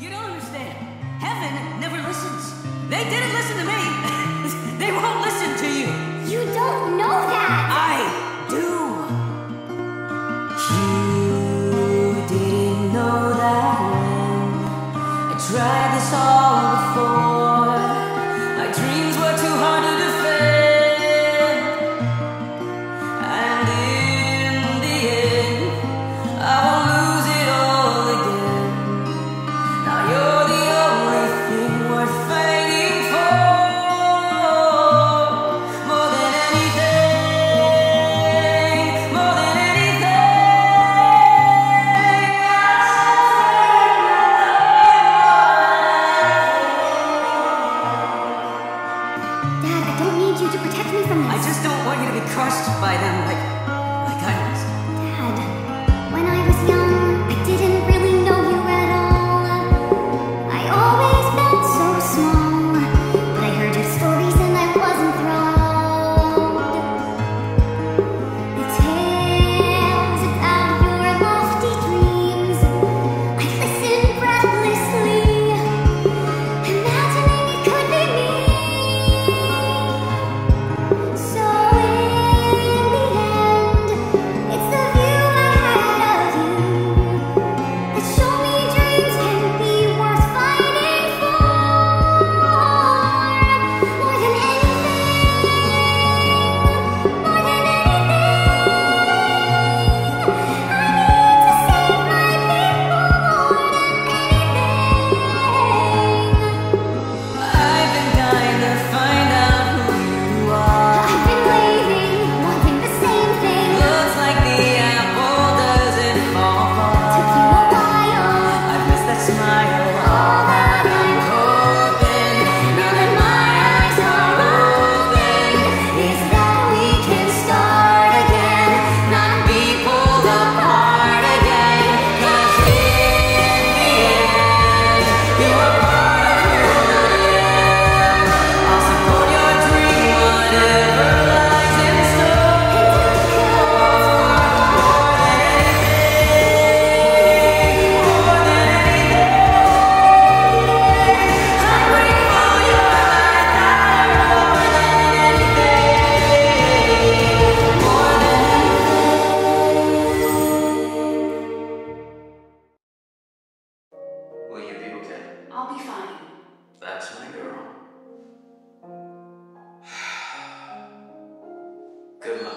You don't understand. Heaven never listens. They didn't listen to me. they won't listen to you. You don't know that. I do. You didn't know that. When I tried this all before. you to protect me from this. I just don't want you to be crushed by them like okay? I'll be fine. That's my girl. Good luck.